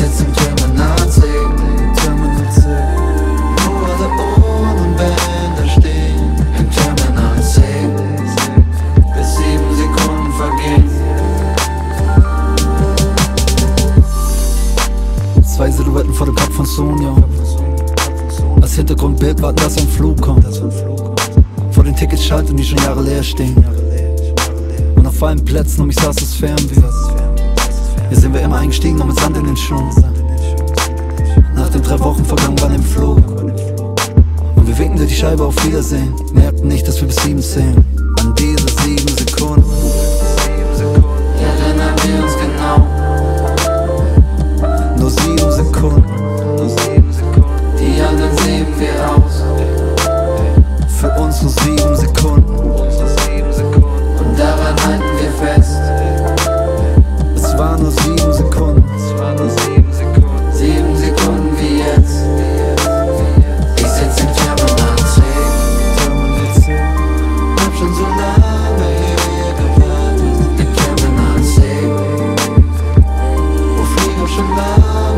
starten. Ich sitz im Terminal C. Terminal C. Wo alle und Bänder stehen. Im Terminal C. Bis sieben Sekunden vergehen. Zwei Silhouetten vor dem Kopf von Sonja. Als Hintergrundbild warten, dass ein Flug kommt. Vor den Ticketschaltern, die schon Jahre leer stehen. Und auf allen Plätzen um mich saß das Fernweh. Hier sind wir immer eingestiegen, noch mit Sand in den Schuhen. Nach den drei Wochen vergangen waren im Flug. Und wir winken durch die Scheibe auf Wiedersehen. Merkten nicht, dass wir bis sieben zählen. An diese sieben Sekunden. Love.